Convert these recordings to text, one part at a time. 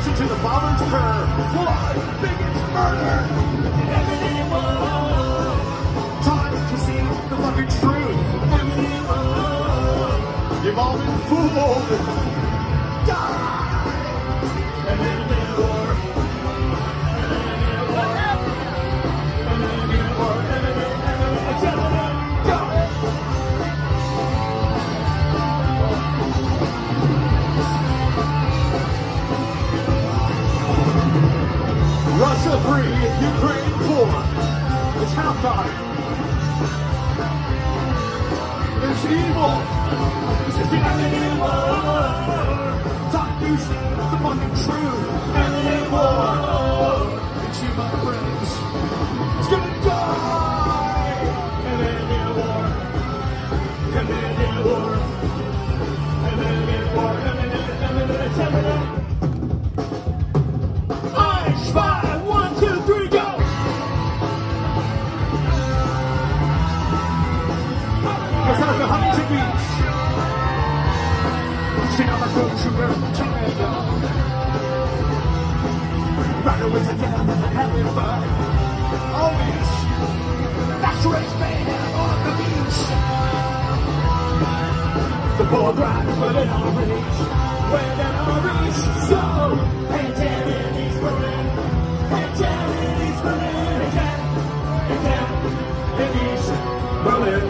listen to the bomber's prayer. Why bigots murder? Russia free, Ukraine poor. It's halftime. It's evil. It's evil. The Beach. Sing out my go to Canada. Right away to down and having fun. Always. That's race man on the beach. The ball grind within our reach. Within our reach. So, hey, damn it, he's running. Hey, damn it, he's running. Hey, damn, hey, damn, it, he's running.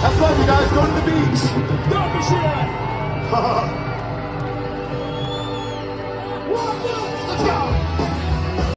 Have fun, you guys. Go to the beach. Go, Michelle.